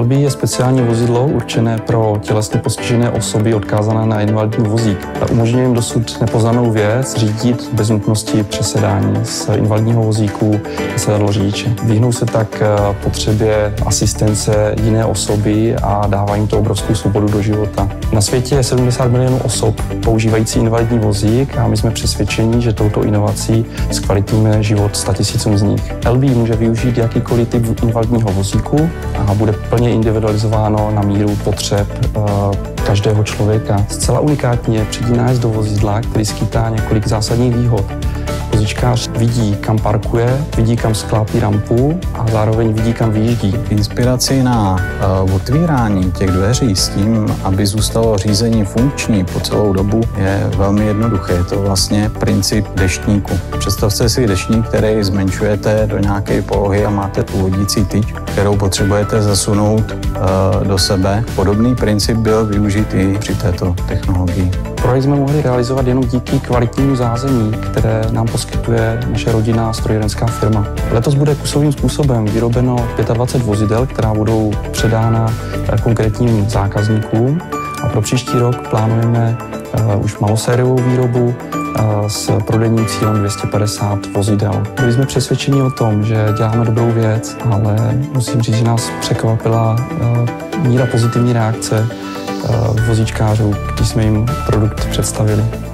LB je speciální vozidlo určené pro tělesně postižené osoby odkázané na invalidní vozík. Ta umožňuje jim dosud nepoznanou věc řídit bez nutnosti přesedání z invalidního vozíku na sedadlo řidiče. Vyhnou se tak eh, potřebě asistence jiné osoby a dává jim to obrovskou svobodu do života. Na světě je 70 milionů osob používající invalidní vozík a my jsme přesvědčeni, že touto inovací zkvalitníme život 100 tisícům z nich. LB může využít jakýkoliv typ invalidního vozíku a bude plně individualizováno na míru potřeb uh, každého člověka. Zcela unikátní je přední nájezd do vozidla, který skýtá několik zásadních výhod. Vozíčkář vidí, kam parkuje, vidí, kam sklápí rampu a zároveň vidí, kam vyjíždí. Inspiraci na uh, otvírání těch dveří s tím, aby zůstalo řízení funkční po celou dobu, je velmi jednoduché. Je to vlastně princip deštníku. Představte si deštník, který zmenšujete do nějaké polohy a máte tu vodící tyč, kterou potřebujete zasunout uh, do sebe. Podobný princip byl využit i při této technologii. Projekt jsme mohli realizovat jenom díky kvalitnímu zázemí, které nám poskytuje naše rodinná strojírenská firma. Letos bude kusovým způsobem vyrobeno 25 vozidel, která budou předána eh, konkrétním zákazníkům a pro příští rok plánujeme uh, už malosériovou výrobu uh, s prodejním cílem 250 vozidel. Byli jsme přesvědčeni o tom, že děláme dobrou věc, ale musím říct, že nás překvapila míra pozitivní reakce vozíčkářů, když jsme jim produkt představili.